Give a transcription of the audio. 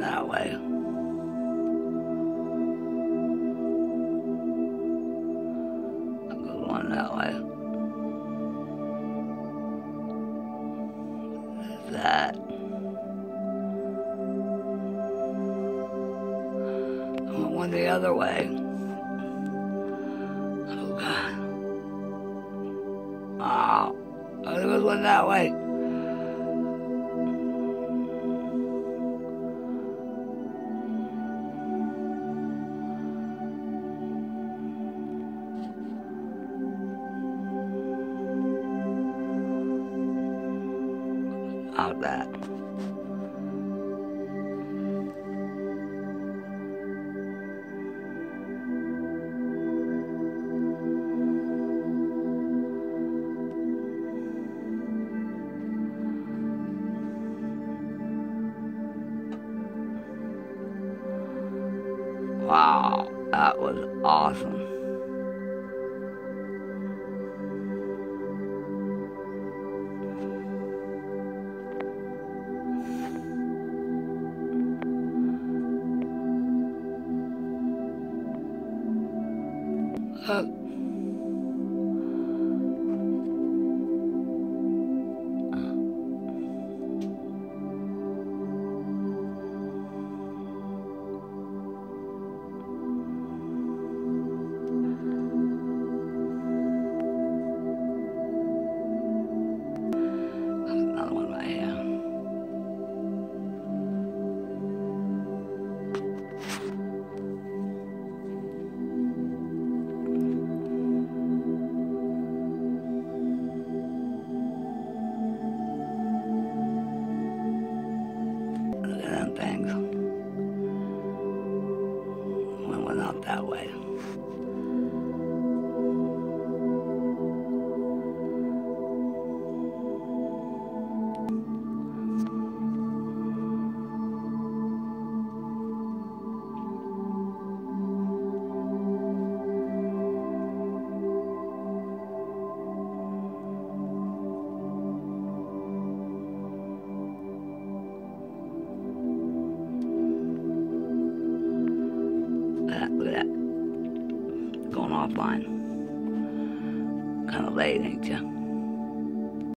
that way. Goes one that way. That. Went one the other way. Oh God. Oh, there goes one that way. Out that. Wow, that was awesome. は。Them things. Offline. Kind of late, ain't you?